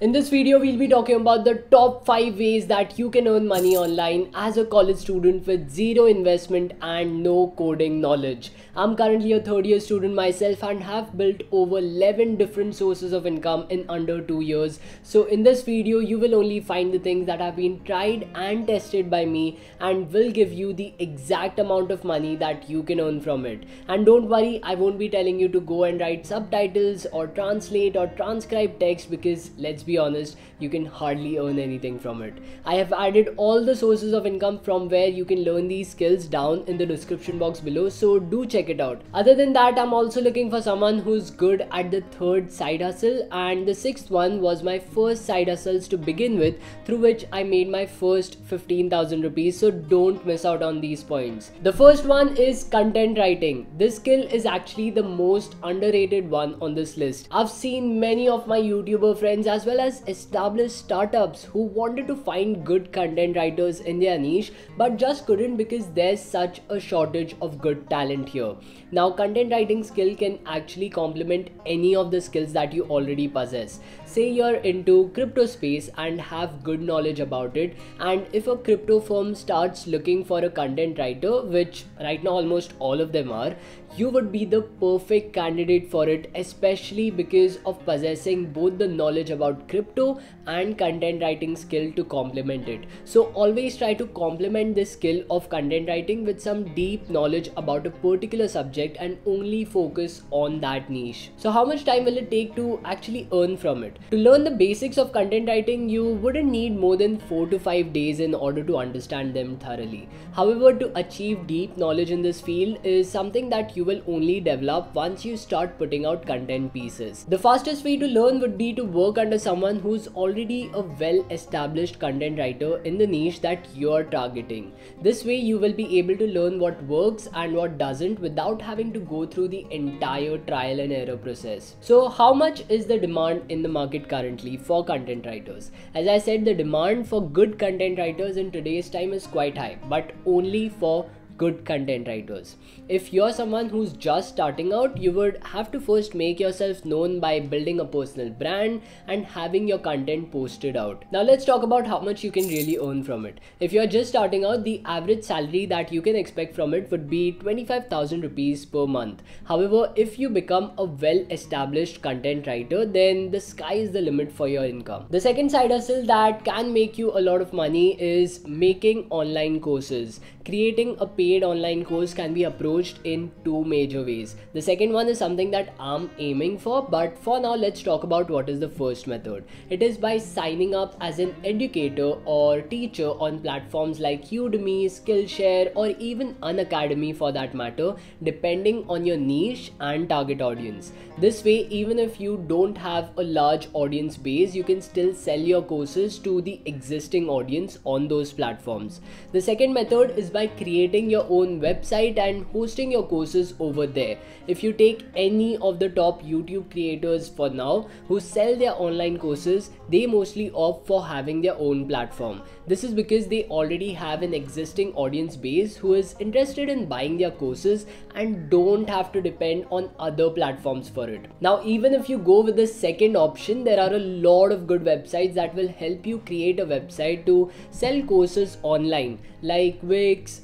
In this video, we'll be talking about the top 5 ways that you can earn money online as a college student with zero investment and no coding knowledge. I'm currently a third year student myself and have built over 11 different sources of income in under 2 years. So in this video, you will only find the things that have been tried and tested by me and will give you the exact amount of money that you can earn from it. And don't worry, I won't be telling you to go and write subtitles or translate or transcribe text because let's be be honest, you can hardly earn anything from it. I have added all the sources of income from where you can learn these skills down in the description box below, so do check it out. Other than that, I'm also looking for someone who's good at the third side hustle, and the sixth one was my first side hustles to begin with, through which I made my first 15,000 rupees, so don't miss out on these points. The first one is content writing. This skill is actually the most underrated one on this list. I've seen many of my YouTuber friends as well as established startups who wanted to find good content writers in their niche but just couldn't because there's such a shortage of good talent here. Now, content writing skill can actually complement any of the skills that you already possess. Say you're into crypto space and have good knowledge about it, and if a crypto firm starts looking for a content writer, which right now almost all of them are, you would be the perfect candidate for it, especially because of possessing both the knowledge about crypto and content writing skill to complement it. So, always try to complement this skill of content writing with some deep knowledge about a particular subject and only focus on that niche. So, how much time will it take to actually earn from it? To learn the basics of content writing, you wouldn't need more than 4 to 5 days in order to understand them thoroughly. However, to achieve deep knowledge in this field is something that you will only develop once you start putting out content pieces. The fastest way to learn would be to work under someone who's already a well established content writer in the niche that you're targeting. This way, you will be able to learn what works and what doesn't without having to go through the entire trial and error process. So, how much is the demand in the market currently for content writers? As I said, the demand for good content writers in today's time is quite high, but only for good content writers. If you're someone who's just starting out, you would have to first make yourself known by building a personal brand and having your content posted out. Now, let's talk about how much you can really earn from it. If you're just starting out, the average salary that you can expect from it would be 25,000 rupees per month. However, if you become a well established content writer, then the sky is the limit for your income. The second side hustle that can make you a lot of money is making online courses. Creating a paid paid online course can be approached in two major ways. The second one is something that I'm aiming for, but for now, let's talk about what is the first method. It is by signing up as an educator or teacher on platforms like Udemy, Skillshare, or even Unacademy for that matter, depending on your niche and target audience. This way, even if you don't have a large audience base, you can still sell your courses to the existing audience on those platforms. The second method is by creating your your own website and hosting your courses over there. If you take any of the top YouTube creators for now who sell their online courses, they mostly opt for having their own platform. This is because they already have an existing audience base who is interested in buying their courses and don't have to depend on other platforms for it. Now, even if you go with the second option, there are a lot of good websites that will help you create a website to sell courses online like Wix,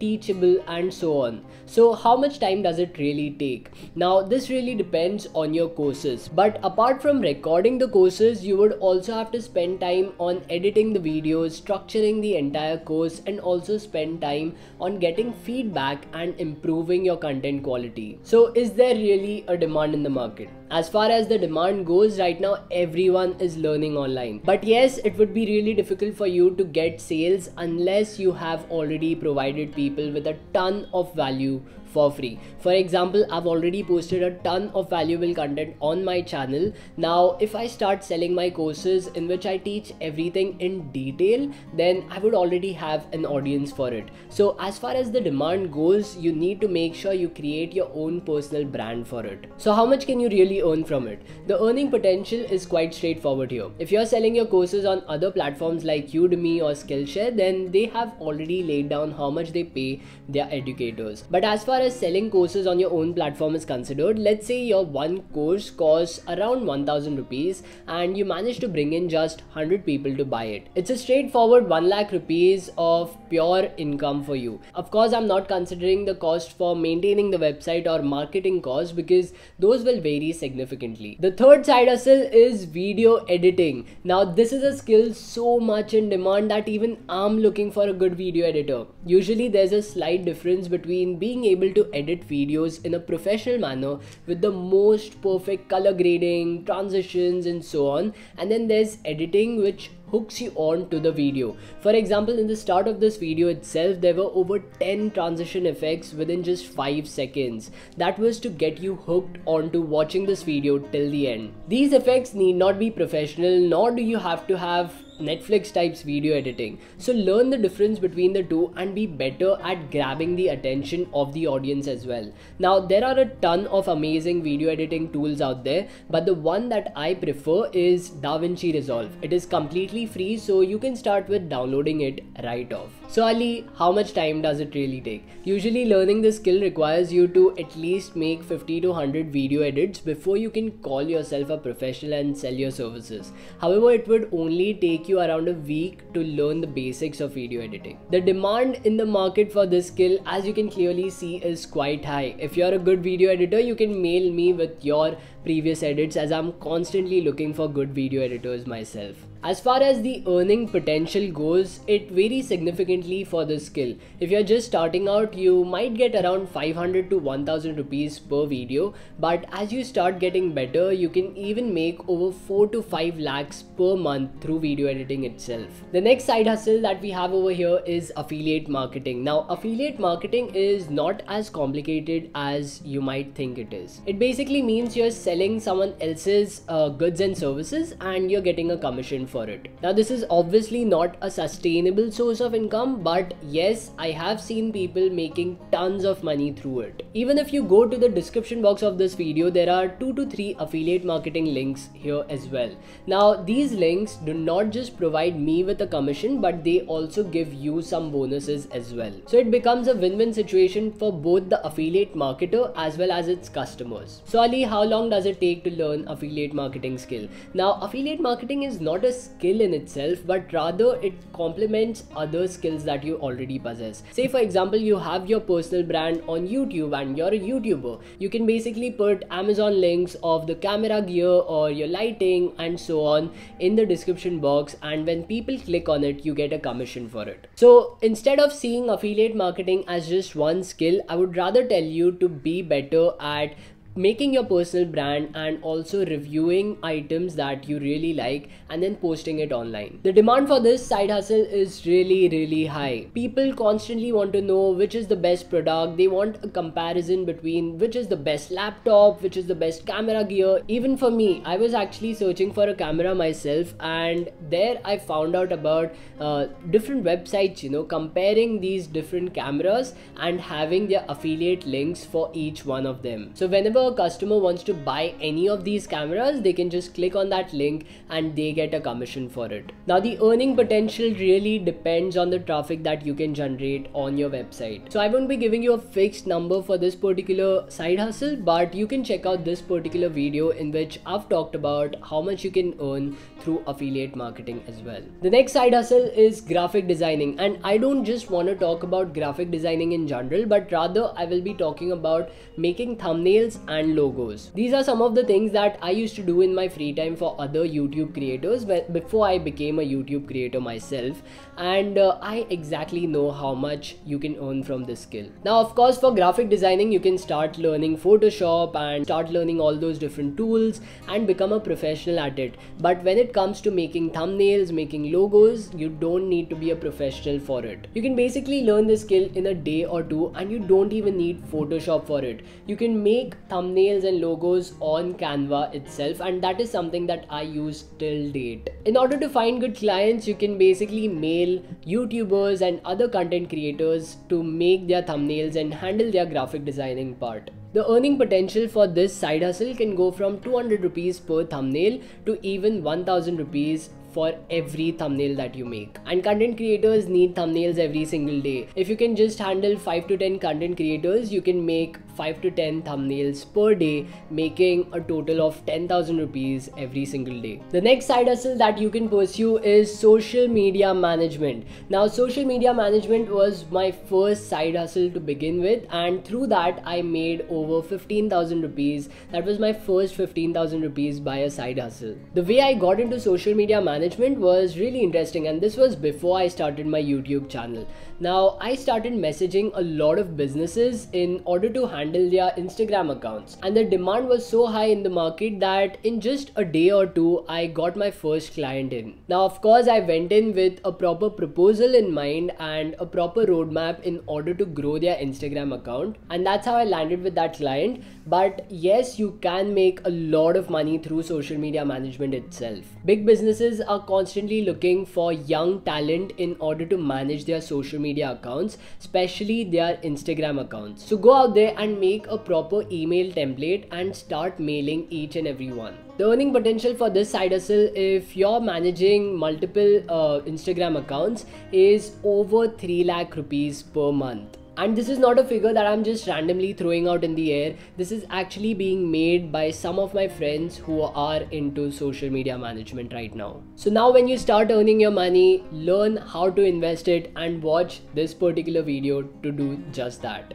Teachable and so on. So how much time does it really take? Now this really depends on your courses. But apart from recording the courses you would also have to spend time on editing the videos structuring the entire course and also spend time on getting feedback and improving your content quality. So is there really a demand in the market as far as the demand goes right now everyone is learning online. But yes it would be really difficult for you to get sales unless you have already provided people with a ton of value for free. For example, I've already posted a ton of valuable content on my channel. Now, if I start selling my courses in which I teach everything in detail, then I would already have an audience for it. So, as far as the demand goes, you need to make sure you create your own personal brand for it. So, how much can you really earn from it? The earning potential is quite straightforward here. If you're selling your courses on other platforms like Udemy or Skillshare, then they have already laid down how much they pay their educators. But as far far as selling courses on your own platform is considered, let's say your one course costs around 1000 rupees and you manage to bring in just 100 people to buy it. It's a straightforward 1 lakh rupees of pure income for you. Of course, I'm not considering the cost for maintaining the website or marketing costs because those will vary significantly. The third side hustle is video editing. Now, this is a skill so much in demand that even I'm looking for a good video editor. Usually, there's a slight difference between being able to edit videos in a professional manner with the most perfect color grading, transitions, and so on, and then there's editing, which hooks you on to the video. For example, in the start of this video itself, there were over 10 transition effects within just 5 seconds. That was to get you hooked onto watching this video till the end. These effects need not be professional, nor do you have to have Netflix types video editing. So learn the difference between the two and be better at grabbing the attention of the audience as well. Now there are a ton of amazing video editing tools out there, but the one that I prefer is DaVinci Resolve. It is completely free so you can start with downloading it right off. So Ali, how much time does it really take? Usually learning this skill requires you to at least make 50 to 100 video edits before you can call yourself a professional and sell your services. However, it would only take you around a week to learn the basics of video editing. The demand in the market for this skill, as you can clearly see, is quite high. If you're a good video editor, you can mail me with your previous edits as I'm constantly looking for good video editors myself. As far as the earning potential goes, it varies significantly for this skill. If you're just starting out, you might get around 500 to 1000 rupees per video, but as you start getting better, you can even make over 4 to 5 lakhs per month through video editing itself. The next side hustle that we have over here is affiliate marketing. Now, affiliate marketing is not as complicated as you might think it is. It basically means you're selling someone else's uh, goods and services and you're getting a commission for it. Now, this is obviously not a sustainable source of income, but yes, I have seen people making tons of money through it. Even if you go to the description box of this video, there are two to three affiliate marketing links here as well. Now, these links do not just provide me with a commission, but they also give you some bonuses as well. So it becomes a win-win situation for both the affiliate marketer as well as its customers. So Ali, how long does it take to learn affiliate marketing skill? Now, affiliate marketing is not a skill in itself, but rather it complements other skills that you already possess. Say, for example, you have your personal brand on YouTube and you're a YouTuber. You can basically put Amazon links of the camera gear or your lighting and so on in the description box, and when people click on it, you get a commission for it. So, instead of seeing affiliate marketing as just one skill, I would rather tell you to be better at making your personal brand and also reviewing items that you really like and then posting it online. The demand for this side hustle is really, really high. People constantly want to know which is the best product. They want a comparison between which is the best laptop, which is the best camera gear. Even for me, I was actually searching for a camera myself, and there I found out about uh, different websites, you know, comparing these different cameras and having their affiliate links for each one of them. So, whenever customer wants to buy any of these cameras, they can just click on that link and they get a commission for it. Now, the earning potential really depends on the traffic that you can generate on your website. So, I won't be giving you a fixed number for this particular side hustle, but you can check out this particular video in which I've talked about how much you can earn through affiliate marketing as well. The next side hustle is graphic designing, and I don't just want to talk about graphic designing in general, but rather I will be talking about making thumbnails and and logos. These are some of the things that I used to do in my free time for other YouTube creators before I became a YouTube creator myself and uh, I exactly know how much you can earn from this skill. Now of course for graphic designing you can start learning Photoshop and start learning all those different tools and become a professional at it. But when it comes to making thumbnails, making logos, you don't need to be a professional for it. You can basically learn this skill in a day or two and you don't even need Photoshop for it. You can make thumbnails thumbnails and logos on Canva itself and that is something that I use till date. In order to find good clients, you can basically mail YouTubers and other content creators to make their thumbnails and handle their graphic designing part. The earning potential for this side hustle can go from 200 rupees per thumbnail to even 1000 rupees for every thumbnail that you make. And content creators need thumbnails every single day. If you can just handle 5 to 10 content creators, you can make 5 to 10 thumbnails per day, making a total of 10,000 rupees every single day. The next side hustle that you can pursue is social media management. Now, social media management was my first side hustle to begin with, and through that, I made over 15,000 rupees. That was my first 15,000 rupees by a side hustle. The way I got into social media management was really interesting, and this was before I started my YouTube channel. Now, I started messaging a lot of businesses in order to handle their Instagram accounts, and the demand was so high in the market that in just a day or two, I got my first client in. Now, of course, I went in with a proper proposal in mind and a proper roadmap in order to grow their Instagram account, and that's how I landed with that client. But yes, you can make a lot of money through social media management itself. Big businesses are constantly looking for young talent in order to manage their social media accounts, especially their Instagram accounts. So go out there and make a proper email template and start mailing each and every one. The earning potential for this side hustle, if you're managing multiple uh, Instagram accounts, is over 3 lakh rupees per month and this is not a figure that i'm just randomly throwing out in the air. This is actually being made by some of my friends who are into social media management right now. So now when you start earning your money learn how to invest it and watch this particular video to do just that